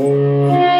Oh,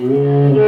Mm-hmm.